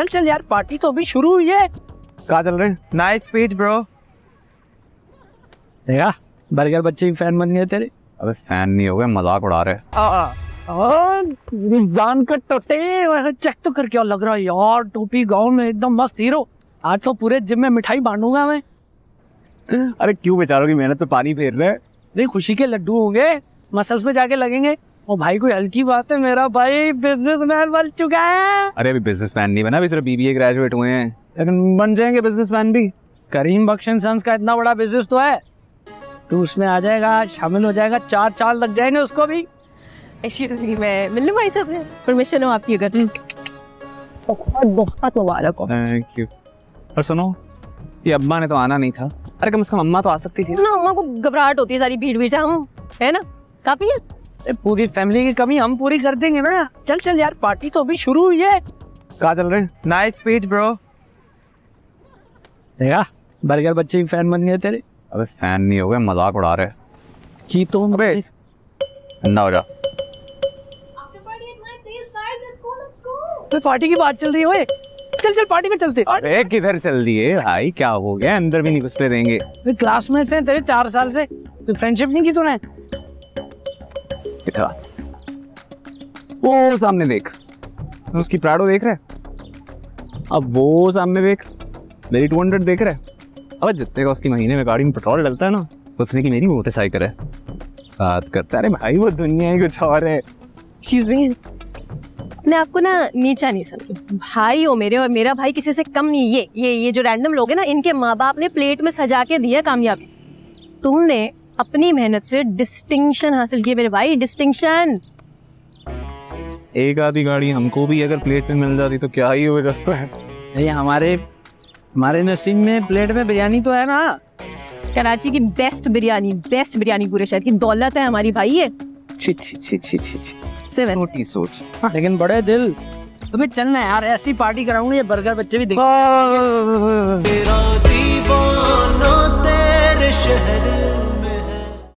चल चल यार पार्टी तो अभी शुरू हुई है। कहाँ चल रहे नाइस स्पीच ब्रो देखा? बर्गर बच्चे की फ़ैन बन गए तेरे। अबे फ़ैन नहीं हो गए मज़ाक उड़ा रहे जान का टोटे चेक तो कर क्या लग रहा है यार टोपी गाउन में एकदम मस्त हीरो। आज तो पूरे जिम में मिठाई बांटूँगा मैं। अरे क्यों बेचारों की मेहनत पे पानी फेर रहे अरे खुशी के लड्डू होंगे मसल्स में जाके लगेंगे। ओ भाई कोई हल्की बात है मेरा भाई? बिजनेसमैन बन चुका है। अरे अभी बिजनेसमैन नहीं बना अभी सिर्फ़ बीबीए ग्रेजुएट हुए हैं। लेकिन बन जाएँगे बिजनेसमैन भी। करीम बख्शन सन्स का इतना बड़ा बिज़नेस तो है। तू उसमें आ जाएगा शामिल हो जाएगा चार चार लग जाएँगे उसको भी। एक्सक्यूज मी मैं मिल लूँ भाई साहब परमिशन हो आपकी अगर। बहुत बहुत मुबारक हो। थैंक यू और सुनो ये अम्मा ने तो आना नहीं था। अरे कम से कम अम्मा तो आ सकती थी। ना अम्मा को घबराहट होती है सारी भीड़ भीड़ से। हम है ना? काफ़ी है। पूरी फैमिली की कमी हम पूरी कर देंगे ना। चल चल यार पार्टी तो अभी शुरू हुई है। कहाँ चल रहे? नाइस स्पीच ब्रो देखा बर्गर बच्चे की फ़ैन बन गए तेरे। अबे फ़ैन नहीं हो गए मज़ाक उड़ा रहे। की तो अबे ठंडा हो जा। पार्टी की बात चल रही है चल चल पार्टी में चलते। अरे किधर चल दिए भाई क्या हो गया? अंदर भी नहीं घुसते देंगे क्लासमेट्स हैं तेरे चार साल से। फ्रेंडशिप नहीं की तूने? किधर आ? वो सामने देख। उसकी प्राडो देख रहे अब वो सामने देख। मेरी टू हंड्रेड देख रहे अब जितने का उसकी महीने में गाड़ी में पेट्रोल डलता है ना, उतने की मेरी मोटरसाइकिल है। बात करता है, अरे भाई, वो दुनिया ही कुछ और है। एक्सक्यूज मी मैं आपको ना नीचा नहीं समझू। भाई हो मेरे, और मेरा भाई किसी से कम नहीं। ये ये ये जो रैंडम लोग हैं ना, इनके माँ बाप ने प्लेट में सजा के दिया कामयाबी। तुमने अपनी मेहनत से डिस्टिंक्शन हासिल की मेरे भाई डिस्टिंक्शन एक आधी गाड़ी हमको भी अगर प्लेट में मिल जाती तो क्या ही हो जाता है। ये हमारे हमारे नसीब में प्लेट में बिरयानी तो है ना। कराची की बेस्ट बिरयानी बेस्ट बिरयानी पूरे शहर की दौलत है हमारी भाई ये। छी छी छी छी छी छी। सेवन छोटी सोच। लेकिन बड़े दिल। तुम्हें चलना है यार ऐसी पार्टी कराऊँगी ये बर्गर बच्चे भी देख